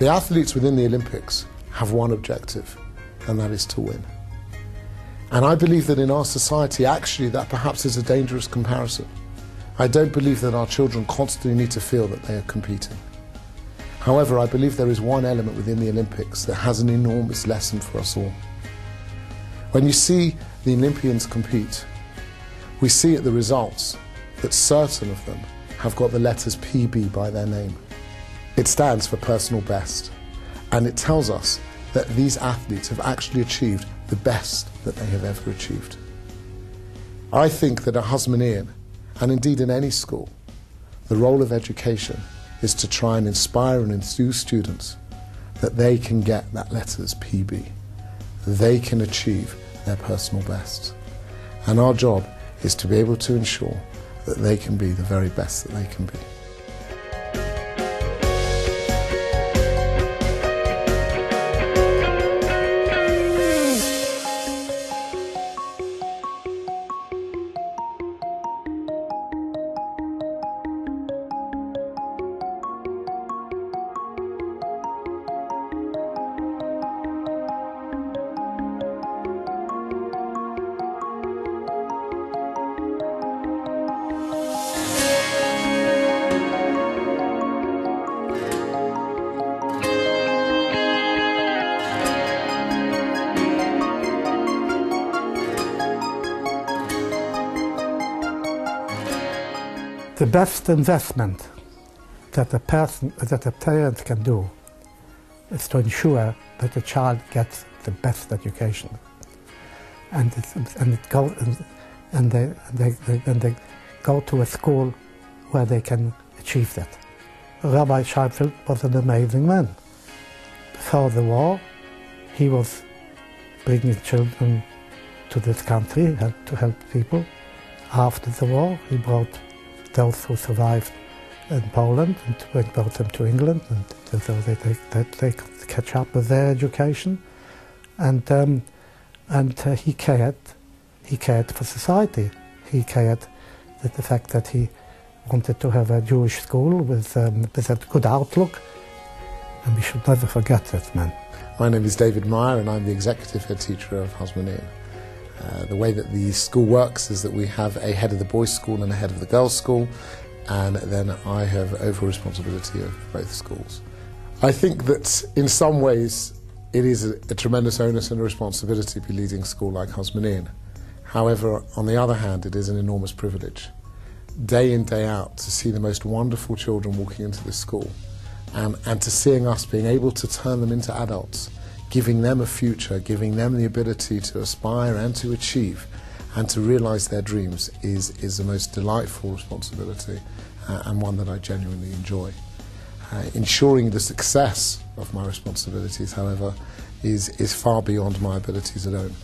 The athletes within the Olympics have one objective, and that is to win. And I believe that in our society, actually, that perhaps is a dangerous comparison. I don't believe that our children constantly need to feel that they are competing. However, I believe there is one element within the Olympics that has an enormous lesson for us all. When you see the Olympians compete, we see at the results that certain of them have got the letters PB by their name. It stands for personal best, and it tells us that these athletes have actually achieved the best that they have ever achieved. I think that at Hasmonean, and indeed in any school, the role of education is to try and inspire and enthuse students that they can get that letters PB. They can achieve their personal best. And our job is to be able to ensure that they can be the very best that they can be. Best investment that a person, that a parent can do is to ensure that the child gets the best education. And, and, it go, and, and, they, they, they, and they go to a school where they can achieve that. Rabbi Schonfeld was an amazing man. Before the war, he was bringing children to this country to help people. After the war, he brought those who survived in Poland and brought them to England, and so they, they, they could catch up with their education. And, um, and uh, he cared, he cared for society. He cared that the fact that he wanted to have a Jewish school with, um, with a good outlook, and we should never forget that man. My name is David Meyer, and I'm the executive head teacher of Hasmonean. Uh, the way that the school works is that we have a head of the boys' school and a head of the girls' school, and then I have overall responsibility of both schools. I think that in some ways it is a, a tremendous onus and a responsibility to be leading a school like Hasmonean. However, on the other hand, it is an enormous privilege. Day in, day out, to see the most wonderful children walking into this school and, and to seeing us being able to turn them into adults giving them a future, giving them the ability to aspire and to achieve and to realize their dreams is, is the most delightful responsibility uh, and one that I genuinely enjoy. Uh, ensuring the success of my responsibilities, however, is, is far beyond my abilities alone.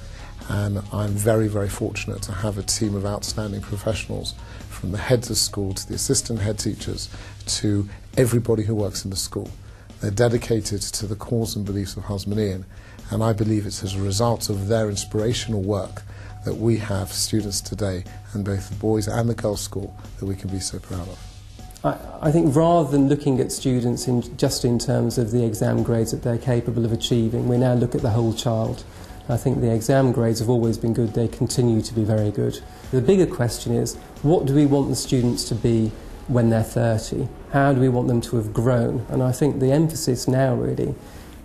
And I'm very, very fortunate to have a team of outstanding professionals from the heads of school to the assistant head teachers to everybody who works in the school. They're dedicated to the cause and beliefs of Hasmonean, and I believe it's as a result of their inspirational work that we have students today, and both the boys and the girls' school, that we can be so proud of. I, I think rather than looking at students in, just in terms of the exam grades that they're capable of achieving, we now look at the whole child. I think the exam grades have always been good, they continue to be very good. The bigger question is, what do we want the students to be when they're 30? How do we want them to have grown? And I think the emphasis now really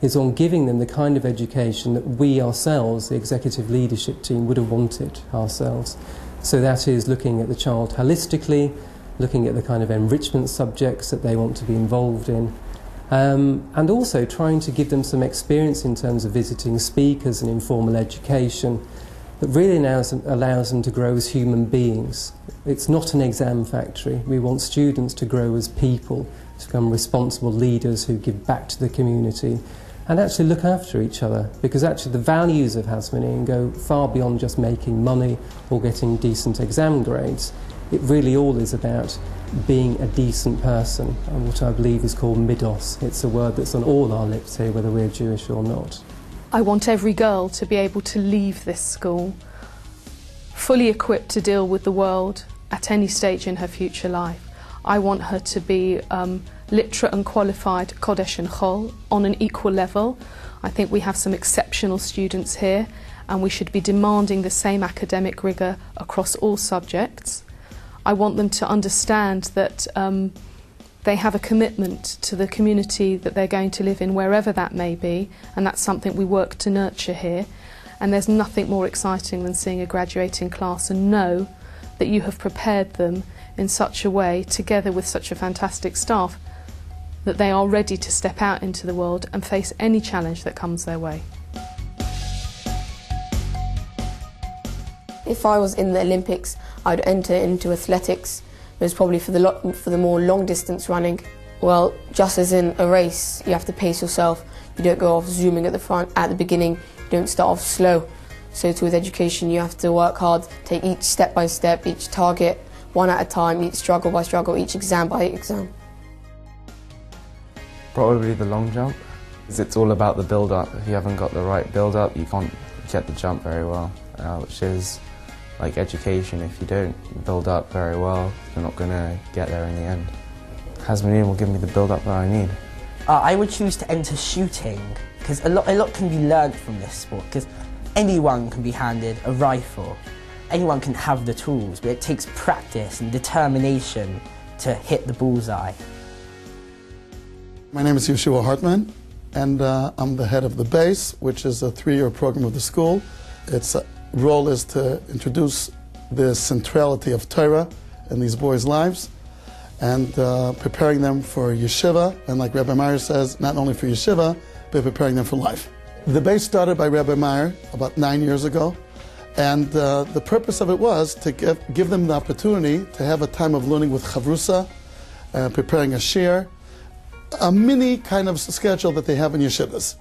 is on giving them the kind of education that we ourselves, the executive leadership team, would have wanted ourselves. So that is looking at the child holistically, looking at the kind of enrichment subjects that they want to be involved in, um, and also trying to give them some experience in terms of visiting speakers and informal education that really allows, allows them to grow as human beings. It's not an exam factory. We want students to grow as people, to become responsible leaders who give back to the community and actually look after each other because actually the values of Hasmonean go far beyond just making money or getting decent exam grades. It really all is about being a decent person and what I believe is called midos. It's a word that's on all our lips here whether we're Jewish or not. I want every girl to be able to leave this school fully equipped to deal with the world at any stage in her future life. I want her to be um, literate and qualified Kodesh and Chol on an equal level. I think we have some exceptional students here and we should be demanding the same academic rigour across all subjects. I want them to understand that um, they have a commitment to the community that they're going to live in, wherever that may be, and that's something we work to nurture here. And there's nothing more exciting than seeing a graduating class and know that you have prepared them in such a way, together with such a fantastic staff, that they are ready to step out into the world and face any challenge that comes their way. If I was in the Olympics, I'd enter into athletics. Was probably for the, for the more long distance running. Well, just as in a race, you have to pace yourself. You don't go off zooming at the front at the beginning. You don't start off slow. So too with education, you have to work hard, take each step by step, each target one at a time, each struggle by struggle, each exam by exam. Probably the long jump. 'cause It's all about the build up. If you haven't got the right build up, you can't get the jump very well, uh, which is like education. If you don't build up very well, you're not going to get there in the end. Hasmonean will give me the build up that I need. Uh, I would choose to enter shooting because a lot, a lot can be learned from this sport. Because anyone can be handed a rifle, anyone can have the tools, but it takes practice and determination to hit the bullseye. My name is Yeshua Hartman, and uh, I'm the head of the base, which is a three-year program of the school. Its uh, role is to introduce the centrality of Torah in these boys' lives and uh, preparing them for yeshiva, and like Rabbi Meyer says, not only for yeshiva, but preparing them for life. The base started by Rabbi Meyer about nine years ago, and uh, the purpose of it was to give, give them the opportunity to have a time of learning with chavrusa, uh, preparing a shiur, a mini kind of schedule that they have in yeshivas.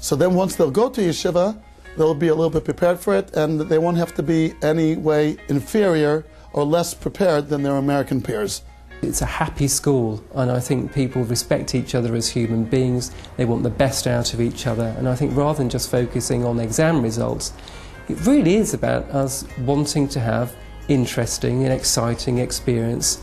So then once they'll go to yeshiva, they'll be a little bit prepared for it, and they won't have to be any way inferior or less prepared than their American peers. It's a happy school, and I think people respect each other as human beings. They want the best out of each other, and I think rather than just focusing on exam results, it really is about us wanting to have interesting and exciting experience.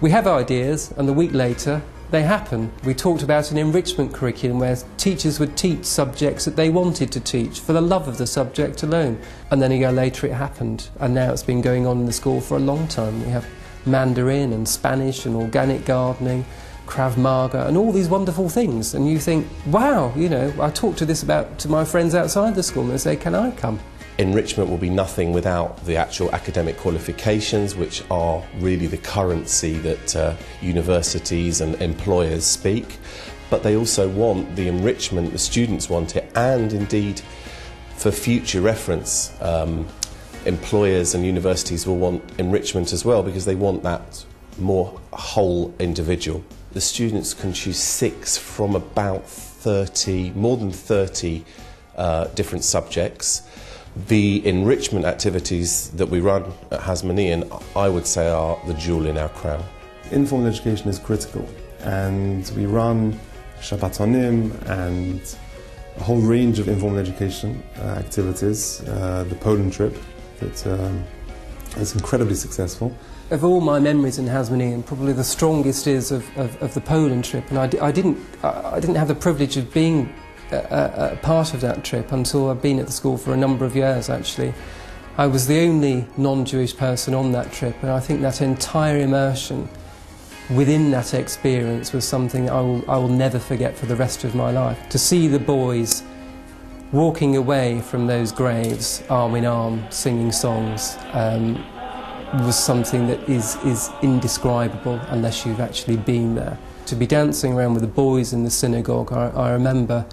We have ideas, and the week later, they happen. We talked about an enrichment curriculum where teachers would teach subjects that they wanted to teach for the love of the subject alone. And then a year later it happened, and now it's been going on in the school for a long time. We have Mandarin and Spanish and organic gardening, Krav Maga, and all these wonderful things. And you think, wow, you know, I talk to this about to my friends outside the school and they say, can I come? Enrichment will be nothing without the actual academic qualifications, which are really the currency that uh, universities and employers speak. But they also want the enrichment, the students want it, and indeed for future reference, um, employers and universities will want enrichment as well because they want that more whole individual. The students can choose six from about 30, more than 30 uh, different subjects. The enrichment activities that we run at Hasmonean, I would say, are the jewel in our crown. Informal education is critical, and we run Shabbatonim and a whole range of informal education uh, activities. Uh, the Poland trip that um, is incredibly successful. Of all my memories in Hasmonean, probably the strongest is of, of, of the Poland trip, and I, di- I didn't I, I didn't have the privilege of being a, a, part of that trip until I've been at the school for a number of years. Actually, I was the only non-Jewish person on that trip, and I think that entire immersion within that experience was something I will, I will never forget for the rest of my life. To see the boys walking away from those graves, arm in arm, singing songs, um, was something that is, is indescribable unless you've actually been there. To be dancing around with the boys in the synagogue, I, I remember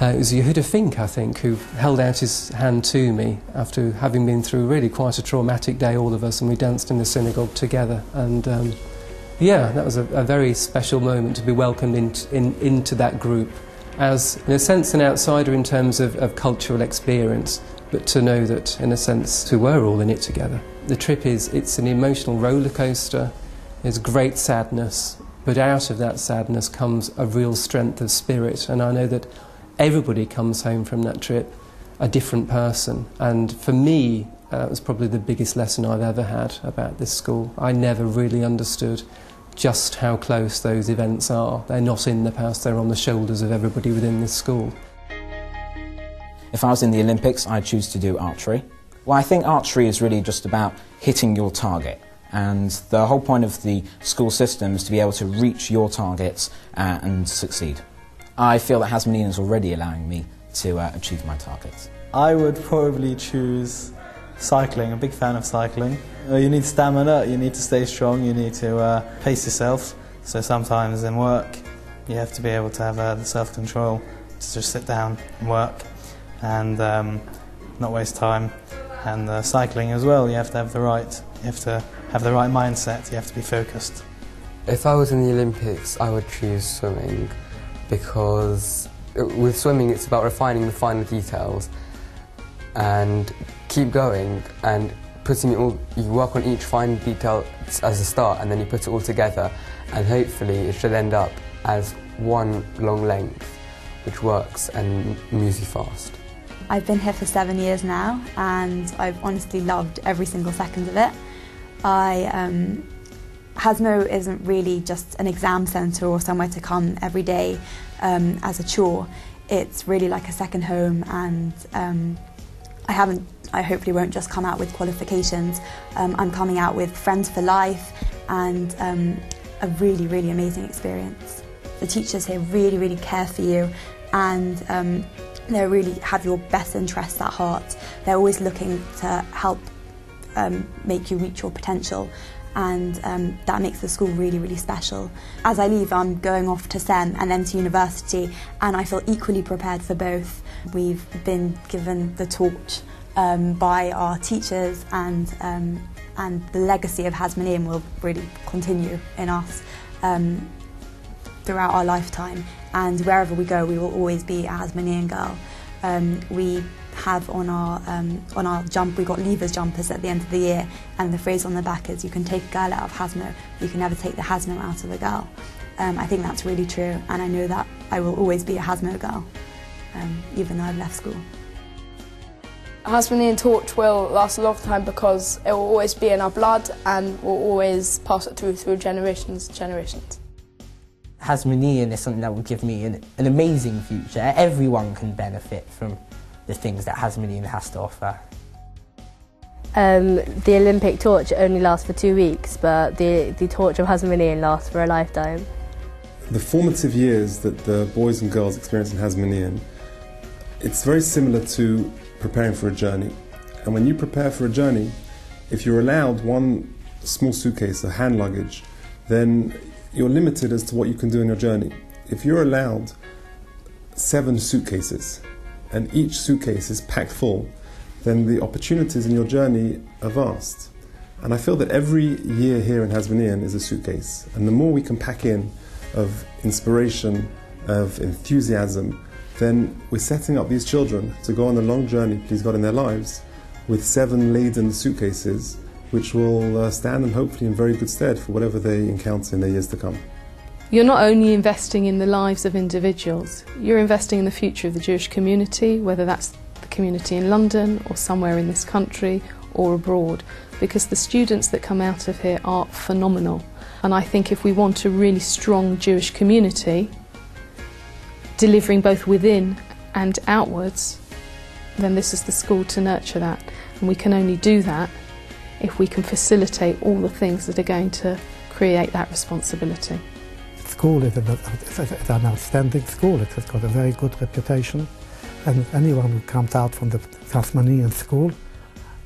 uh, it was Yehuda Fink, I think, who held out his hand to me after having been through really quite a traumatic day, all of us, and we danced in the synagogue together. And um, yeah, that was a, a very special moment to be welcomed in, in, into that group as, in a sense, an outsider in terms of, of cultural experience, but to know that, in a sense, we were all in it together. The trip is, it's an emotional roller coaster, there's great sadness, but out of that sadness comes a real strength of spirit, and I know that everybody comes home from that trip a different person, and for me, uh, was probably the biggest lesson I've ever had about this school. I never really understood just how close those events are. They're not in the past, they're on the shoulders of everybody within this school. If I was in the Olympics, I'd choose to do archery. Well, I think archery is really just about hitting your target. And the whole point of the school system is to be able to reach your targets uh, and succeed. I feel that Hasmonean is already allowing me to uh, achieve my targets. I would probably choose cycling. I'm a big fan of cycling. Uh, you need stamina, you need to stay strong, you need to uh, pace yourself. So sometimes in work, you have to be able to have uh, the self-control to just sit down and work and um, not waste time. And uh, cycling as well, you have to have the right, you have to have the right mindset, you have to be focused. If I was in the Olympics, I would choose swimming because with swimming it's about refining the finer details and keep going and putting it all, you work on each fine detail as a start and then you put it all together and hopefully it should end up as one long length which works and moves you fast. I've been here for seven years now and I've honestly loved every single second of it. I, um, Hasmo isn't really just an exam centre or somewhere to come every day um, as a chore. It's really like a second home and um, I haven't, I hopefully won't just come out with qualifications. Um, I'm coming out with friends for life and um, a really, really amazing experience. The teachers here really, really care for you and um, they really have your best interests at heart. They're always looking to help um, make you reach your potential and um, that makes the school really, really special. As I leave, I'm going off to SEM and then to university, and I feel equally prepared for both. We've been given the torch um, by our teachers, and, um, and the legacy of Hasmonean will really continue in us um, throughout our lifetime. And wherever we go, we will always be a Hasmonean girl. Um, we have on our um, on our jump, we got levers jumpers at the end of the year, and the phrase on the back is, "You can take a girl out of Hasmo, you can never take the Hasmo out of a girl." Um, I think that's really true, and I know that I will always be a Hasmo girl, um, even though I've left school. Hasmonean torch will last a long time because it will always be in our blood and we'll always pass it through through generations and generations. Hasmonean is something that will give me an, an amazing future. Everyone can benefit from the things that Hasmonean has to offer. Um, the Olympic torch only lasts for two weeks, but the, the torch of Hasmonean lasts for a lifetime. The formative years that the boys and girls experience in Hasmonean, it's very similar to preparing for a journey. And when you prepare for a journey, if you're allowed one small suitcase, a hand luggage, then you're limited as to what you can do in your journey. If you're allowed seven suitcases, and each suitcase is packed full, then the opportunities in your journey are vast. And I feel that every year here in Hasmonean is a suitcase. And the more we can pack in of inspiration, of enthusiasm, then we're setting up these children to go on a long journey, please God, in their lives with seven laden suitcases, which will uh, stand them hopefully in very good stead for whatever they encounter in the years to come. You're not only investing in the lives of individuals, you're investing in the future of the Jewish community, whether that's the community in London or somewhere in this country or abroad, because the students that come out of here are phenomenal. And I think if we want a really strong Jewish community, delivering both within and outwards, then this is the school to nurture that. And we can only do that if we can facilitate all the things that are going to create that responsibility school is, an outstanding school. It has got a very good reputation. And anyone who comes out from the Hasmonean school,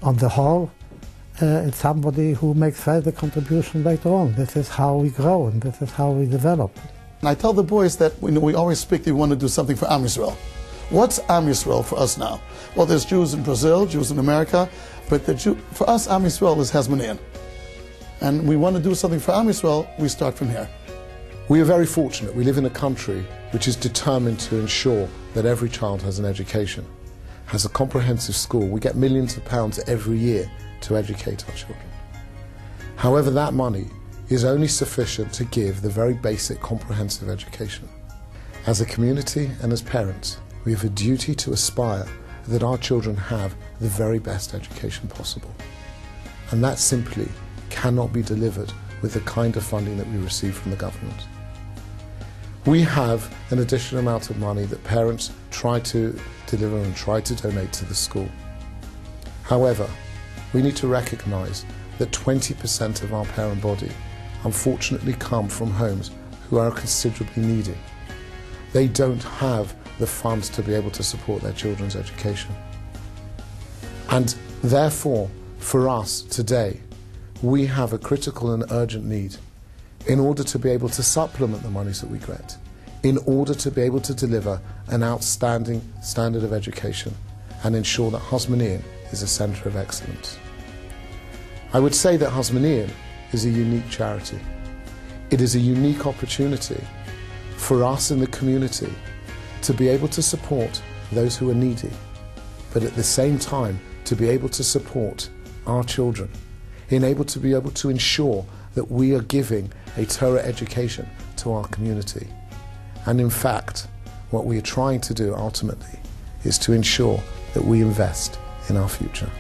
on the whole, uh, it's somebody who makes further contribution later on. This is how we grow and this is how we develop. And I tell the boys that we, we always speak that we want to do something for Am Yisrael. What's Am Yisrael for us now? Well, there's Jews in Brazil, Jews in America, but Jew, for us, Am Yisrael is Hasmonean. And we want to do something for Am Yisrael, we start from here. We are very fortunate. We live in a country which is determined to ensure that every child has an education, has a comprehensive school. We get millions of pounds every year to educate our children. However, that money is only sufficient to give the very basic comprehensive education. As a community and as parents, we have a duty to aspire that our children have the very best education possible. And that simply cannot be delivered with the kind of funding that we receive from the government. We have an additional amount of money that parents try to deliver and try to donate to the school. However, we need to recognise that 20% of our parent body unfortunately come from homes who are considerably needy. They don't have the funds to be able to support their children's education. And therefore, for us today, we have a critical and urgent need in order to be able to supplement the monies that we get, in order to be able to deliver an outstanding standard of education and ensure that Hasmonean is a centre of excellence. I would say that Hasmonean is a unique charity. It is a unique opportunity for us in the community to be able to support those who are needy, but at the same time to be able to support our children, in able to be able to ensure that we are giving a Torah education to our community. And in fact, what we are trying to do ultimately is to ensure that we invest in our future.